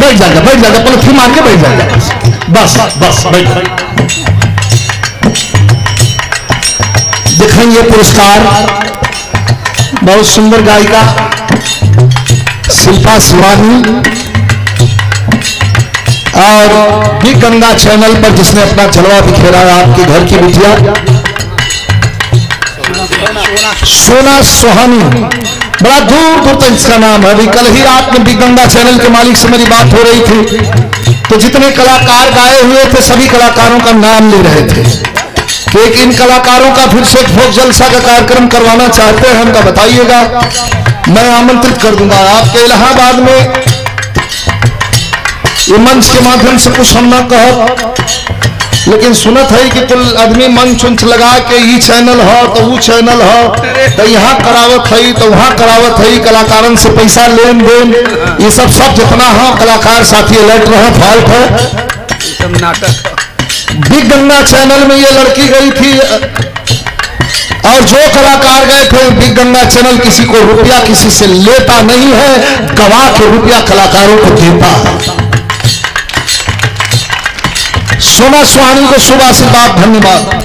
बैठ जाएगा बैठ जाएगा पलथी मार के बैठ जाएगा बस बस, बैठ देखें पुरस्कार। बहुत सुंदर गायिका, शिल्पा शिवानी और भी गंगा चैनल पर जिसने अपना चलवा बिखेरा आपके घर की बिटिया। सोना सोहानी। बड़ा दूर दूर तक इसका नाम है। अभी कल ही रात में भी गंगा चैनल के मालिक से मेरी बात हो रही थी। तो जितने कलाकार गाए हुए थे, सभी कलाकारों का नाम ले रहे थे। कि एक इन कलाकारों का फिर से भोग जलसा का कार्यक्रम करवाना चाहते हैं। हमका बताइएगा। मैं आमंत्रित कर दूँगा। आपके इलाहाबाद में ये मंच के माध्यम से कुछ हम ना कहो। लेकिन सुनत है कि कुल आदमी मंच उंच लगा के ई चैनल हो तो वो चैनल हो। तो यहाँ करावत है तो वहाँ करावत है कलाकारन से पैसा लेन देन ये सब सब जितना हो कलाकार साथी अलर्ट रहे फॉल्ट है। बिग गंगा चैनल में ये लड़की गई थी और जो कलाकार गए थे बिग गंगा चैनल किसी को रुपया किसी से लेता नहीं है गवा के रुपया कलाकारों को देता है। सोना सुहानी को शुभ आशीर्वाद धन्यवाद